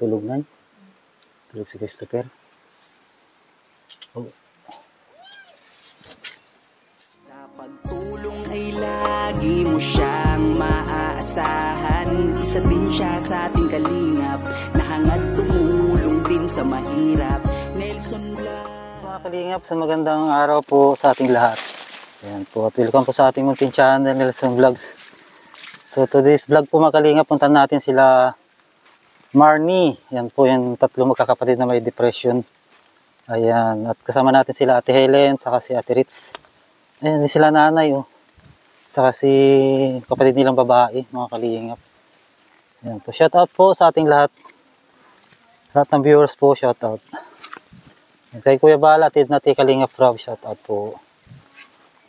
Tulog na. Tulog si Christopher. Oh, Sa pagtulong ay lagi mo siyang maaasahan Isa din siya sa ating kalingap Na hangad tumulong din sa mahirap Nelson mula Mga kalingap, sa magandang araw po sa ating lahat. Ayan po, at welcome po sa ating munting channel, Nelson Vlogs. So today's vlog po mga kalingap, punta natin sila Marnie. Yan po yung tatlo magkakapatid na may depression. Ayan, at kasama natin sila Ate Helen, saka si Ate Ritz. Ayan, sila nanay oh. Saka si kapatid nilang babae, mga kalingap. Ayan po, shout out po sa ating lahat. Lahat ng viewers po, shout out. Kay Kuya Bala, Tid na Kalingap Rob, shout out po.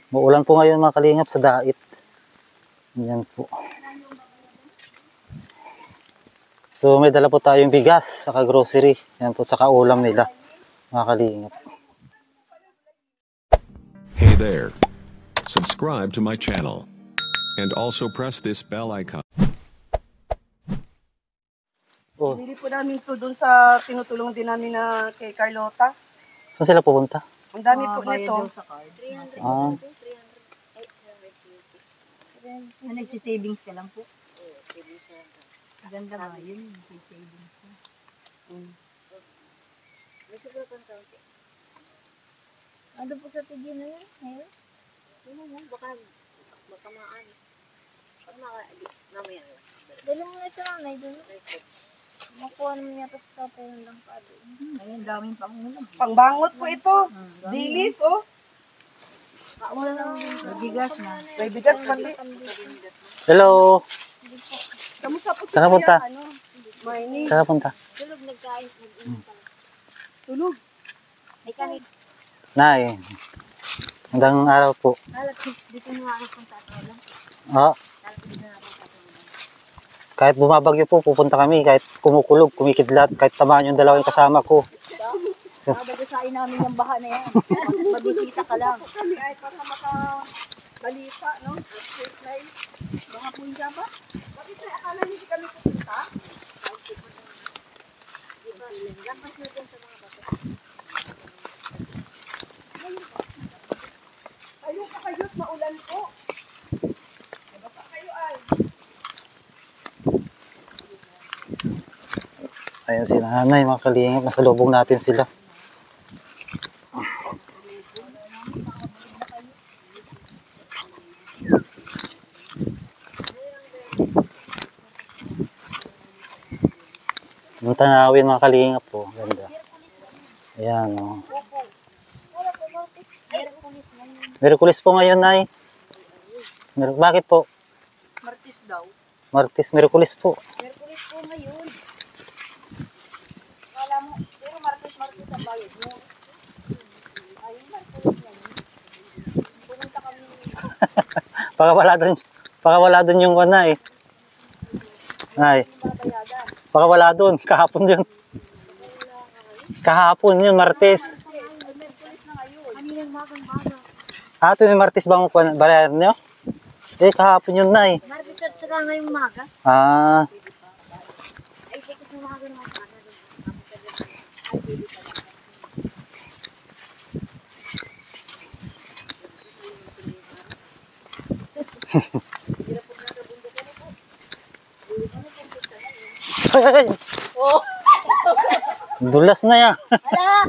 Muulan po ngayon mga kalingap sa dait. Yan po. So may dala po tayong bigas, saka grocery. Yan po, saka ulam nila. Mga kalingap. Hey there. Subscribe to my channel. And also press this bell icon. Oh, Bili po namin to doon sa tinutulong din namin na kay Carlota. saan sila pupunta? Ang dami po nito. Ah, Ah, nagsisavings ka lang po. Ganda nga yun, nagsisavings ka. Ano po sa tigil na yun? Ngayon? Ano mo? Baka, baka maani. Baka maani. Mamaya lang. Dali mo na ito nanay doon. Makuha mo niya tapos yung lang pa doon. Ayun, daming pangulam. Pangbangot po ito. Dilis, oh. Paulam lang. Bigas na. May bigas mali. hello! Kamusta po si Saan ka punta? Ano? Maini. Saan ka punta? Tulog nagkain. Tulog. May kanit. Nay. Magandang araw po. Halat dito na ako kung tatawala. Ah, Halat dito na ako tatawala. kahit bumabagyo po, pupunta kami. Kahit kumukulog, kumikidlat, kahit tamaan yung dalawa yung kasama ko. Babagasain namin yung baha na yan. Magbisita ka lang. Kami ay para makabalita, no? Straight line. Mga punja ba? Na akala niyo kami pupunta? Ayun pa kayo, maulan po. Basta kayo ay. Ayan si nanay, mga kalingap. Nasa lubong natin sila. Tanawin mga kalingap po. Ganda. Ayan o. Oh. Merkulis po ngayon, Nay. Mer Bakit po? Martis daw. Martis, Merkulis po. Merkulis po ngayon. Wala mo, pero Martis, Martis ang bayad mo. Ayun, Merkulis ngayon. Pumunta kami Baka wala dun, baka wala dun yung ano eh. Ay. Baka wala dun. Kahapon yun. Kahapon yun, Martes. Ah, may Martes bang barayan nyo? Eh, kahapon yun na eh. Martis at saka ngayong maga. Ah, Ay, ay. Dulas na yan. Ala!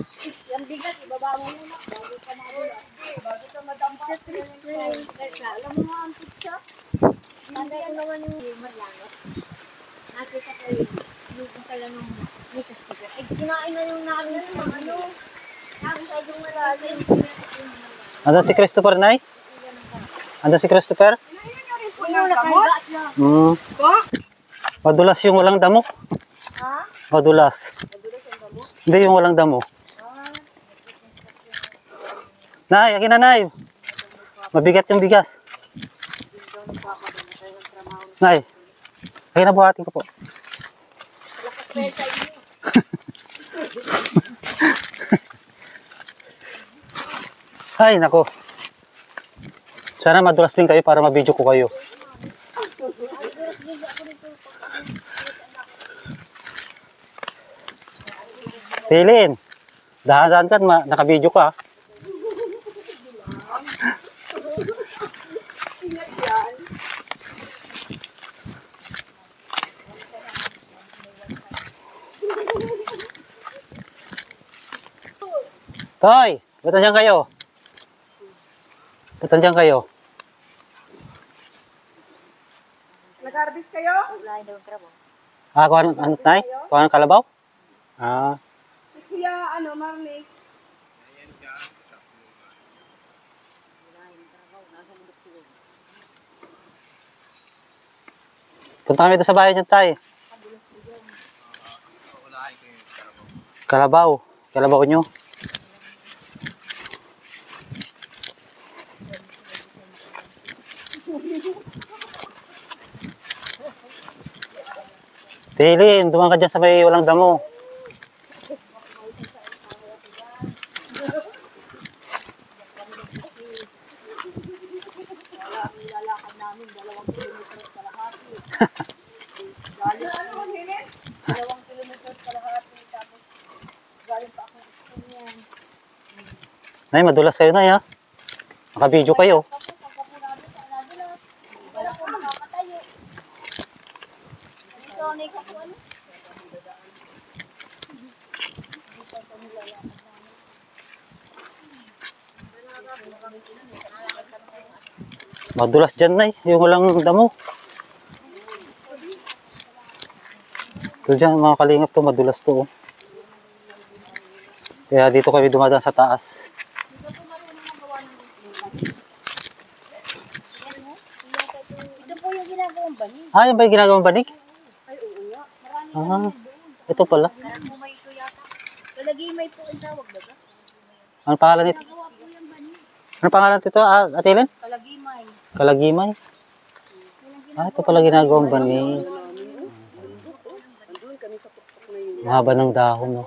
Yung bigas, ibaba mo muna. Bago ka magulat. Bago ka madampa. Alam mo nga ang pizza? Nanday ko naman yung malangot. Nakita ko yun. Lubong ka lang ng kinain na yung namin ng mga ano. Sabi sa yung malalim. Andun si Christopher, Nay? Andun si Christopher? Po ng gamot. Hmm. Po? Madulas yung walang damo. Ha? Madulas. Hindi yung walang damo. Nay, akin na, Nay. Mabigat yung bigas. Nay, akin na buhatin ko po. Lakas pa yan sa inyo. Ay, nako. Sana madulas din kayo para mabidyo ko kayo. Tilin. Dahan-dahan ka, ma- naka-video ka. ah. Toy, ba't nandiyan kayo? Ba't nandiyan kayo? Nag-harvest kayo? Ah, kuha ng, ano, tay? Kuha ng kalabaw? Ah, Kuya, ano, Marnik. punta kami doon sa bahay niyo, tay. Kalabaw. Kalabaw nyo. Tilin, duman ka dyan sa may walang damo. Nay, madulas kayo na ha. Naka-video kayo. Madulas dyan, Nay. Yung walang damo. Ito dyan, mga kalingap to, madulas to. oh. Kaya dito kami dumadaan sa taas. Ito po yung ginagawang bani. Ah, yan ba yung ginagawang banig? Ah, ito pala. Parang may ito yata. Kalagimay po ang tawag, diba? Ano pangalan nito? Ano pangalan nito, ah, Atilin? Kalagimay. Kalagimay. Ah, ito pala ginagawang banig. Mahaba ng dahon, no?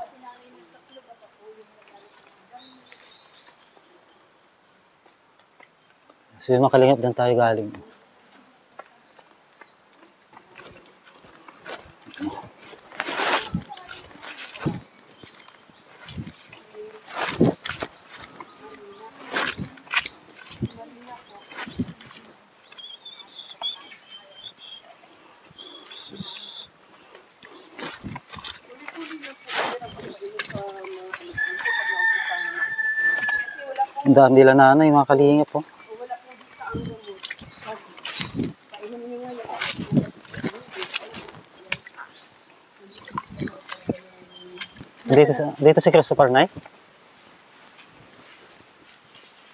So makalingap doon tayo galing. Ang daan nila nanay, mga kalingap, oh. Dito, sa, dito si Christopher Nay?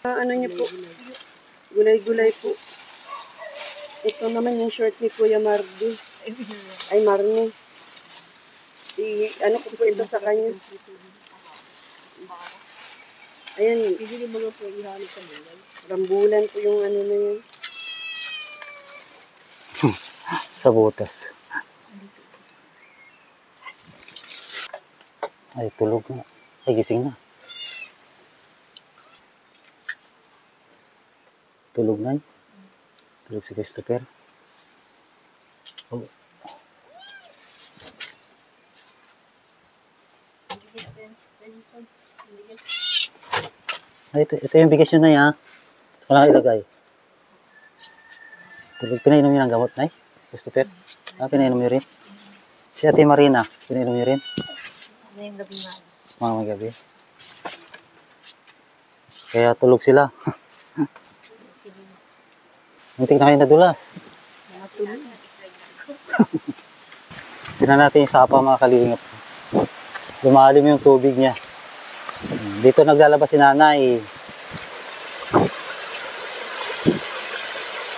Ah, ano niyo po? Gulay-gulay po. Ito naman yung short ni Kuya Mardi. Ay, Marne. I, ano ko po ito sa kanya? Ayan. Pili mo po ihalo sa bulay. Rambulan po yung ano na yun. Sa butas. Ay, tulog na. Ay, gising na. Tulog na. Tulog si Christopher. Oh. Ay, ito, ito yung bigas yun na ya. Ito ko lang ilagay. Pinainom yun ng gamot, Nay? Christopher? Ah, pinainom yun rin. Si Ate Marina, pinainom yun rin. Ngayong gabi nga. Mga gabi. Kaya tulog sila. Muntik na kayo nadulas. Tignan natin yung sapa mga kalingap. Lumalim yung tubig niya. Dito naglalabas si nanay.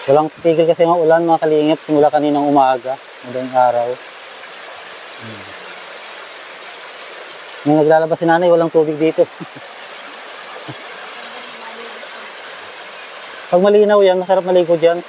Walang tigil kasi mga ulan mga kalingap simula kaninang umaga, madaling araw. Hmm. Nung naglalabas si nanay, walang tubig dito. Pag malinaw yan, masarap maligo dyan.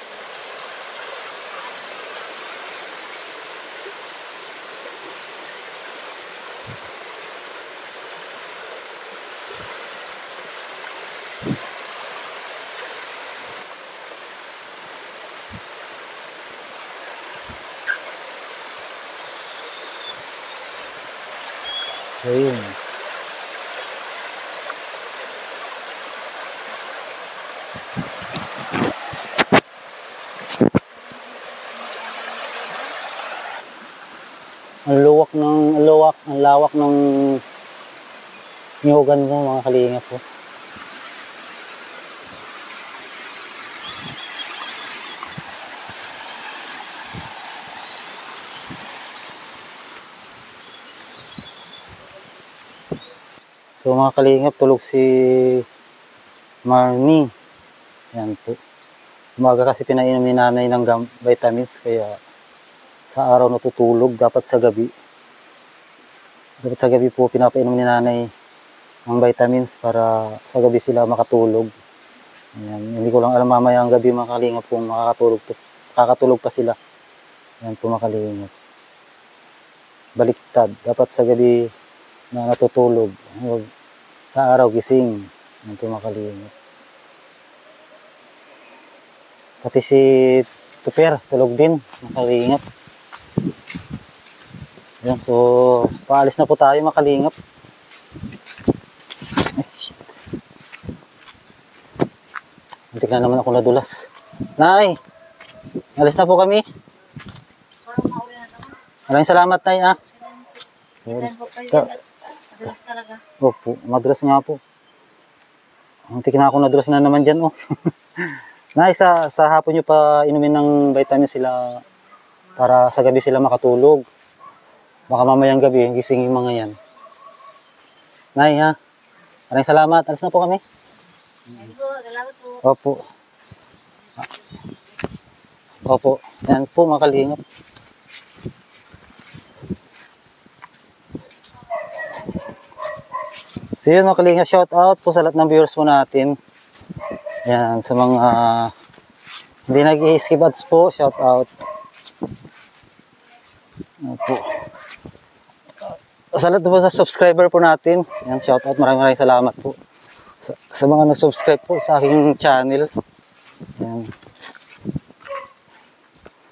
Ayun. Ang luwak ng, ang luwak, ang lawak ng nyogan mo mga kalingap po. So mga kalingap, tulog si Marnie. Yan po. Umaga kasi pinainom ni nanay ng vitamins kaya sa araw natutulog, dapat sa gabi. Dapat sa gabi po pinapainom ni nanay ng vitamins para sa gabi sila makatulog. Ayan. Hindi ko lang alam mamaya ang gabi mga kalingap kung makakatulog, to, kakatulog pa sila. Yan po mga. Baliktad. Dapat sa gabi na natutulog. Huwag sa araw gising. Yan po mga. Pati si Tuper, tulog din. Mga kalingap. Yan, so, paalis na po tayo mga kalingap. Ay, shit. Muntik na naman ako nadulas. Nay! Alis na po kami. Maraming salamat, Nay, ah. Ta- Opo, madras nga po. Muntik na ako nadulas na naman dyan, oh. Nay, sa, sa hapon nyo pa inumin ng vitamin sila para sa gabi sila makatulog. Baka mamayang gabi, gising yung mga yan. Nay, ha? Maraming salamat. Alis na po kami. Opo. Opo. Yan po, mga kalingap. So yun mga shout out po sa lahat ng viewers po natin. Yan, sa mga hindi nag-skip ads po, shout out. Opo. Sa lahat po sa subscriber po natin, yan, shout out, maraming maraming salamat po. Sa, sa mga nag-subscribe po sa aking channel. Yan.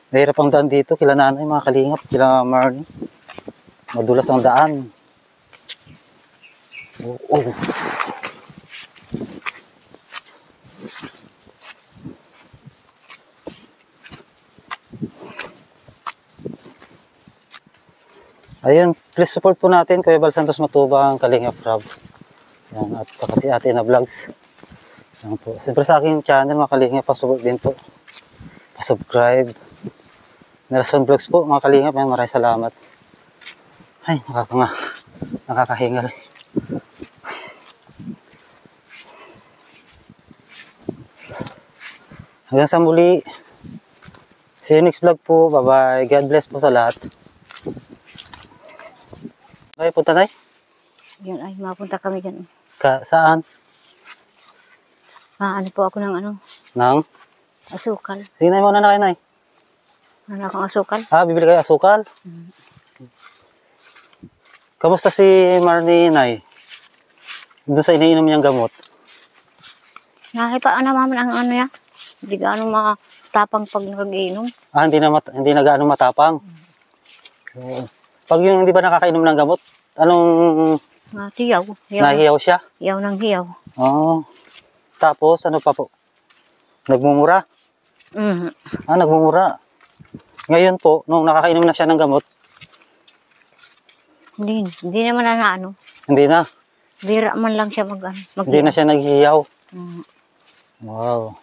Nahirap ang daan dito, kila nanay, mga kalingap, kila Marnie. Madulas ang daan. Oh, oh. Ayun, please support po natin Kuya Bal Santos Matubang, Kalingap Rob. Yan, at saka si Ate na Vlogs. Yan po. Siyempre sa aking channel, mga Kalingap, pa-support din to. Pa-subscribe. Nelson Vlogs po, mga Kalingap. Yan, maraming salamat. Ay, nakakanga. Nakakahingal. Hanggang sa muli. See you next vlog po. Bye-bye. God bless po sa lahat. Okay, punta tayo. Yan ay, mapunta kami dyan. Ka, saan? Ah, ano po ako ng ano, Nang? asukal. Sige na muna na kayo, Nay. Ano akong asukal? Ah, bibili kayo asukal? Kamusta si Marnie, Nay? Doon sa iniinom niyang gamot. Nakipaan naman ang ano yan. Hindi gaano matapang pag nag-iinom. Ah, hindi na, mat- hindi na gaano matapang. Oo. Pag yung hindi ba nakakainom ng gamot, anong Tiyaw. Hiyaw, nahiyaw siya? hiyaw ng hiyaw. Oo. Tapos, ano pa po? Nagmumura? Mm. Ah, nagmumura. Ngayon po, nung nakakainom na siya ng gamot, Hindi, hindi naman na ano. hindi na. Bira man lang siya mag, ano, mag Hindi na siya naghihiyaw. Mm. Wow.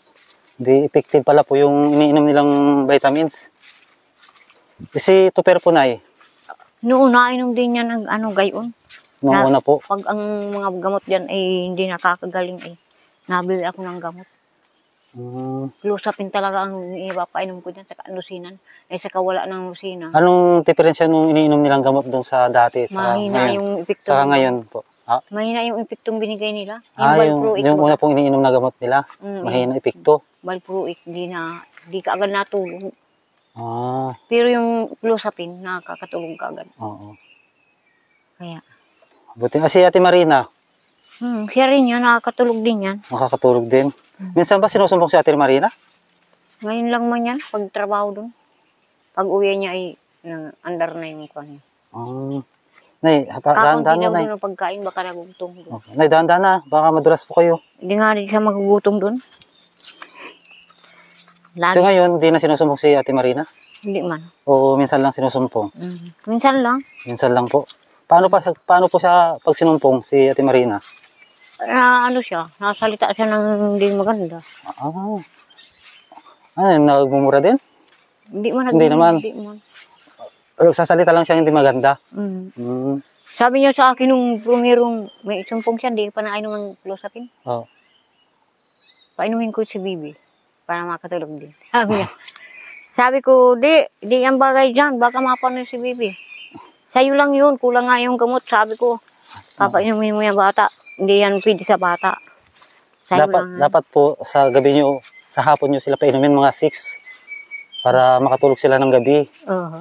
Hindi effective pala po yung iniinom nilang vitamins. Kasi tuper po na eh. Noon, nainom din niya ng ano, gayon. Nung Na- una po. Pag ang mga gamot dyan ay hindi nakakagaling ay nabili ako ng gamot. Mm. Lusapin talaga ang iba painom ko dyan sa lusinan. Eh sa kawala ng lusina. Anong diferensya nung iniinom nilang gamot doon sa dati? Sa Mahina ngayon? yung epekto. Sa ngayon po. Ah, Mahina yung epektong binigay nila. Yung ah yung, Valproic. yung una pong iniinom na gamot nila. Mm, Mahina epekto. Valproic, di na, di ka agad natulog. Ah, Pero yung Clozapine, nakakatulog ka agad. oo. Kaya, Buti. Ah, si Ate Marina, hmm, siya rin yan, nakakatulog din yan. makakatulog din. Minsan ba sinusumbong si Ate Marina? Ngayon lang man yan, pag trabaho dun. Pag uwi niya ay, nang andar na yung kanya. Ah. Nay, hata- dahan-dahan mo, Nay. ng pagkain, baka nagutom doon. Okay. Nay, dahan-dahan na. Baka madulas po kayo. Hindi nga rin siya magugutom doon. So Lagi, ngayon, hindi na sinusumbong si Ate Marina? Hindi man. O minsan lang sinusumpong? Mm. Minsan lang. Minsan lang po. Paano pa siya- paano po siya pag sinumpong si Ate Marina? Na ano siya, nasalita siya ng hindi maganda. Ah. Ano, nagmumura din? Hindi man. Hindi naman. Hindi man. O, Sasalita lang siya hindi maganda. Mm. Hmm. Sabi niya sa akin nung pumirong may isumpong siya, hindi pa nainom ng clozapine. Oh. Painumin ko si Bibi para makatulog din. Sabi niya. Sabi ko, di, di ang bagay dyan, baka mapanoy si Bibi. Sa'yo lang yun, kulang nga yung gamot. Sabi ko, papainumin mo yung bata. Hindi yan pwede sa bata. Sa'yo Dapat lang. dapat po sa gabi nyo, sa hapon nyo sila painumin mga 6 para makatulog sila ng gabi. Oo.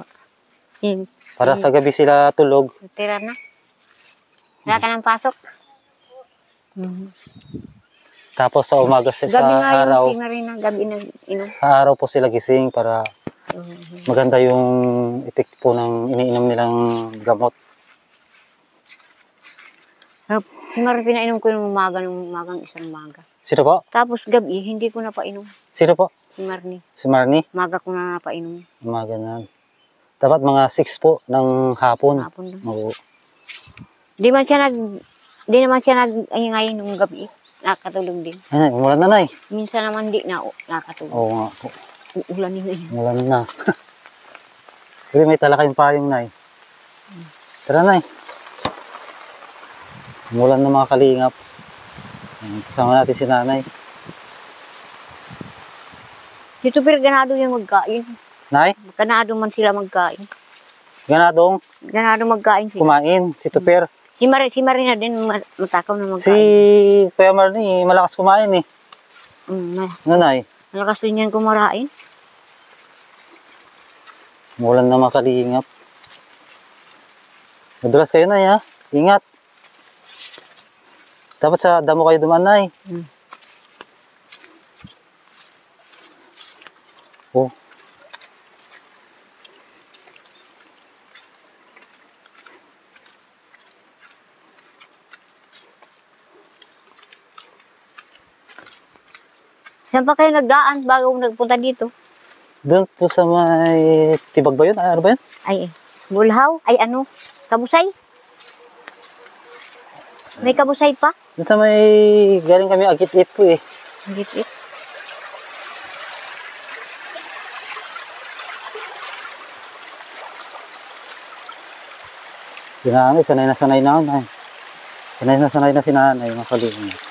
Yun. Para sa gabi sila tulog. Tira na. Wala ka ng pasok. Mhm. Tapos sa umaga sa, sa Gabi nga araw, yung Marina, gabi nag inom. sa araw po sila gising para maganda yung epekto po ng iniinom nilang gamot. Sarap. Mari pinainom ko yung umaga, ng umagang isang umaga. Sino po? Tapos gabi, hindi ko na painom. Sino po? Si Marni. Si Marnie? Umaga ko na napainom. Umaga na. Dapat mga 6 po ng hapon. Hapon lang. Oo. Di man siya nag... Di naman siya nag-ayingay nung gabi. Nakatulog din. Ay, umulan na nay. Minsan naman di na nakatulog. Oo nga po. Ulan yun eh. Umulan na. Kasi may tala kayong payong nay. Tara nay. Umulan na mga kalingap. Kasama natin si nanay. Si Tupir ganado yung magkain. Nay, Ganado man sila magkain. ganadong Ganado magkain sila. kumain. Si Tuper. Si, Mar si Marina din ma- matakaw na Si magkain. Kuya Marnie, malakas kumain eh. Mm, ma- Nanay, malakas din yan kumarain. Umulan na mga kalingap. Nadulas kayo na ha. Ingat. Dapat sa damo kayo dumaan nay. Hmm. Oh. Saan pa kayo nagdaan bago nagpunta dito? Doon po sa may tibag ba yun? Ay, Ano ba yun? Ay, bulhaw? Ay, ano? Kabusay? May kabusay pa? Doon sa may galing kami agit-it po eh. Git-it. Si nanay, sanay na sanay na ako. Nay. Sanay na sanay na si nanay, mga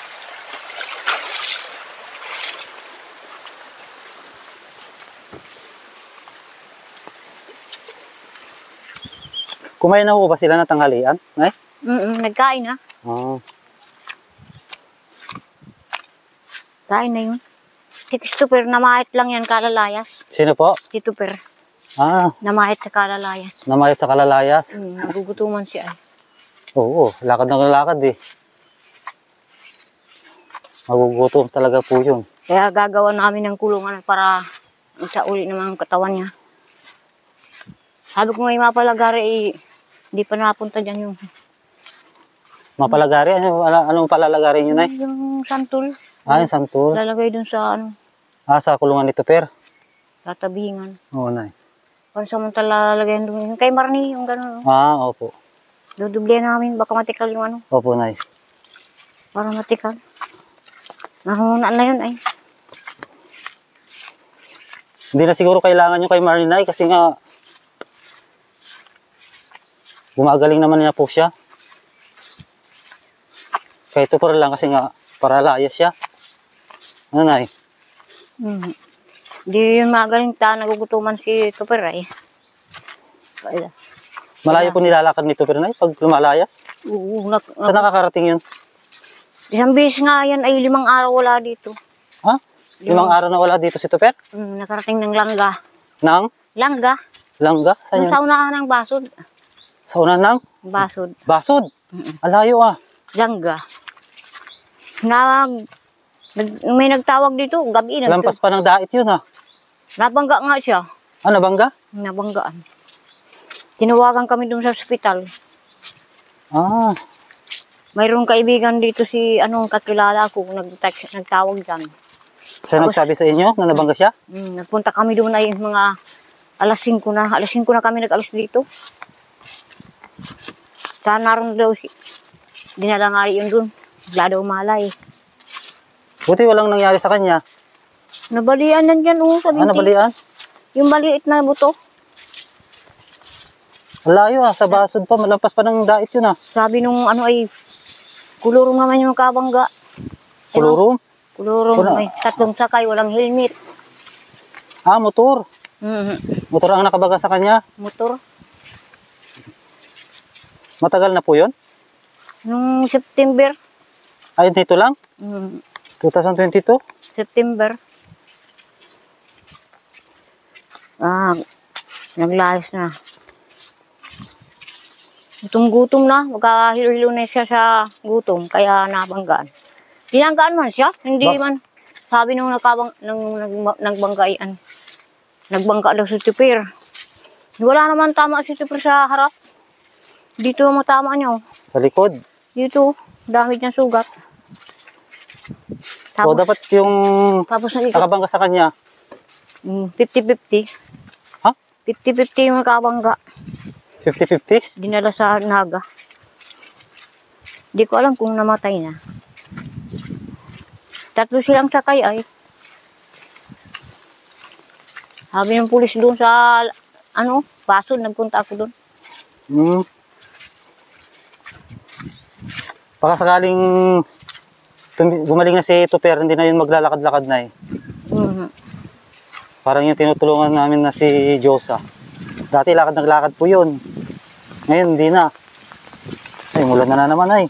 Kumain na ho ba sila ng tanghalian? Nay? Mm nagkain na. Oo. Kain na yun. Si Christopher, namahit lang yan kalalayas. Sino po? Christopher, Ah, namahit sa kalalayas. namayat sa kalalayas. Mm, nagugutuman siya. eh. Oo, lakad ng lakad eh. Magugutom talaga po yun. Kaya gagawa namin ng kulungan para sa uli naman ang katawan niya. Sabi ko may mapalagari eh, hindi pa napunta dyan yung, Mapalagari, ano, ano, anong palalagari nyo, Nay? yung santol. Ah, yung santul. Lalagay dun sa ano, Ah, sa kulungan nito, Per. tatabingan. Oo, Nay. Kung samantala lalagay dun. Yung kay Marnie, yung gano'n. Ah, opo. Dudublihan namin, baka matikal yung ano. Opo, Nay. Para matikal. Nahuna na yun ay. Hindi na siguro kailangan nyo kay Marnie, Nay, kasi nga gumagaling naman niya po siya. Kaya ito para lang kasi nga paralayas siya. Ano, Nay? Hmm. Di yun magaling ta, nagugutuman si Tupper ay. Kaya, Malayo po nilalakad nito, pero Nay, pag lumalayas. Oo, nak, Saan nakakarating yun? isang beses nga yan ay limang araw wala dito. Ha? Limang araw na wala dito si Tuper? Hmm, nakarating ng langga. Nang? Langga? Langga? Saan yun? sa unahan ng basod. Sa una ng? Basod. Basod. Alayo ah. Langga. Nag, nag, may nagtawag dito, gabi. Nag, Lampas pa ng dait yun ah. Nabangga nga siya. Ano bangga? Nabanggaan. Tinawagan kami dun sa ospital. Ah, Mayroong kaibigan dito si anong kakilala ko nag nagtawag dyan. siya nagsabi sa inyo na nabangga siya? Mm, nagpunta kami doon ay mga Alas 5 na. Alas 5 na kami nag-alis dito. Saan naroon daw si... Dinala nga yun dun. Wala daw malay. Buti walang nangyari sa kanya. Nabalian nan dyan, oh. Sabi Ano, ti- balian? Yung maliit na buto. Layo ah, sa basod pa, malampas pa ng dait yun ah. Sabi nung ano ay... Kulurong naman yung kabangga. Kulurum? Kulurong. Wala. May tatlong sakay, walang helmet. Ah, motor. Mhm. Motor ang nakabaga sa kanya. Motor. Matagal na po yun? Nung September. Ay, dito lang? Mhm. 2022? September. Ah, naglayas na. Gutom-gutom na. Magkahilo-hilo na siya sa gutom. Kaya nabanggaan. Tinanggaan man siya. Hindi Bak- man. Sabi nung nakabang, nung nag, nagbanggayan. Nagbangga daw si Tipir. Wala naman tama si Tipir sa harap. Dito ang tama niya. oh. Sa likod. Dito, dami niyang sugat. o Tapos, dapat yung tapos nag nakabangga sa kanya. Mm, 50-50. Ha? 50-50 yung kabangga. 50-50? Dinala sa naga. Di ko alam kung namatay na. Tatlo silang sakay ay. Sabi ng pulis doon sa, ano, baso, nagpunta ako doon. Hmm. Baka sakaling gumaling na si Tuper, hindi na yun maglalakad-lakad na eh. Mhm. Parang yung tinutulungan namin na si Josa. Dati lakad naglakad po yun. Ngayon, hindi na. Ay, mulan na na naman ay.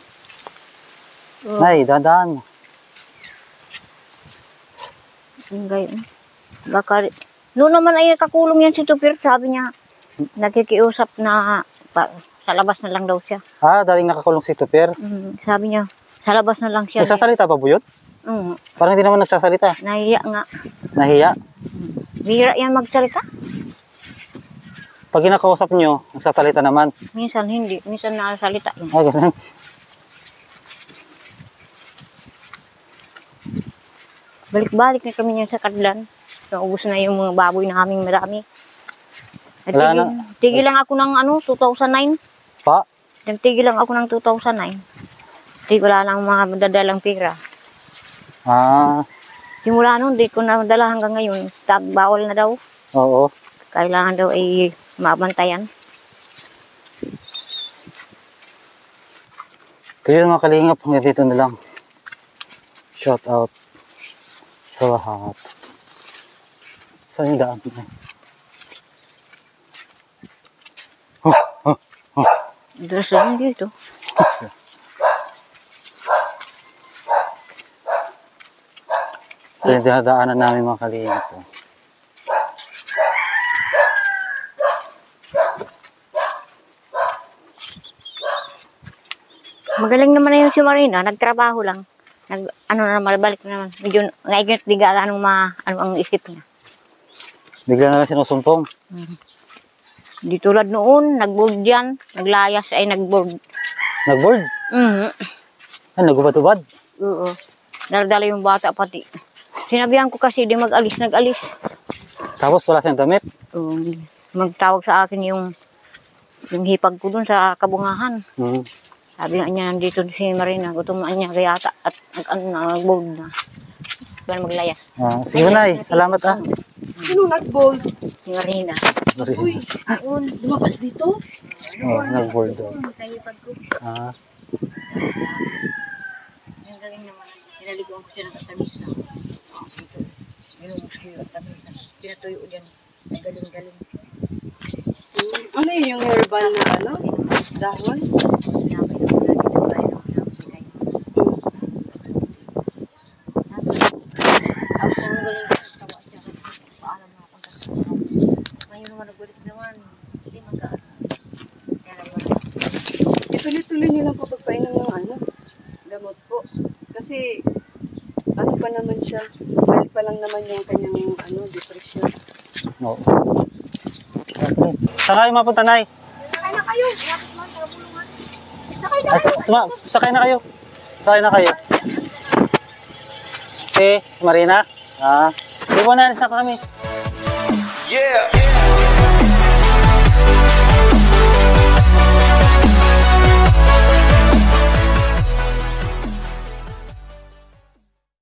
Oo. Nay, dadaan mo. Yung gayon. Baka, noon naman ay kakulong yan si Tupir, sabi niya, nakikiusap na pa, sa labas na lang daw siya. Ah, dating nakakulong si Tuper. Mhm. Sabi niya, sa labas na lang siya. Nagsasalita pa po yun? Mhm. Parang hindi naman nagsasalita. Nahiya nga. Nahiya. Bira yan magsalita. Pag kinakausap nyo, nagsasalita naman. Minsan hindi, minsan nakasalita yan. Ah, ganun. Balik-balik na kami niyan sa Kadlan. Naubos na yung mga baboy na aming marami. At Wala tigil, na. tigil lang ako ng ano, 2009. Pa, Nagtigil lang ako ng 2009. Tigil wala lang mga madadalang pira. ah, Simula noon, di ko na dala hanggang ngayon. Tab, bawal na daw. oo. Kailangan daw ay mabantayan. Ito yun mga kalingap, hanggang dito na lang. Shout out sa lahat. Saan yung daan? Dress lang dito. Ito yung dinadaanan namin mga kalingap. oh. Magaling naman na yung si Marina, nagtrabaho lang. Nag, ano na naman, balik na naman. Medyo, ngayon, di ga anong ma, ano ang isip niya. Bigla na lang sinusumpong. Di tulad noon, nag-board yan, naglayas ay nag-board. Nag-board. Mhm. Ay, nagubad-ubad. Oo. Dala-dala yung bata pati. Sinabihan ko kasi di mag-alis, nag-alis. Tapos wala siyang damit. Um, magtawag sa akin yung yung hipag ko dun sa kabungahan. Hmm. Sabi nga niya, nandito si Marina, gutom na niya kaya ata at nag, ano na, nag-board na. Kaya maglayas. Ah, sige Nay, salamat ah. Sino nag-bold? Si Marina. Uy, yun, lumabas dito? Oh, nag-board daw. Sa hipag ko. Ah, Yung galing naman, pinaliguan ko siya ng katamis na. Dito. Yung siyo at tamis na. Pinatuyo dyan. Nagaling-galing. Ano yun, yung herbal na ano? Dahon? Saan kayo mapunta, Nay? Sakay na kayo. Sakay na ah, kayo. Suma, sakay na kayo. Sakay na kayo. Si Marina. Ah. Di ba na kami? Yeah!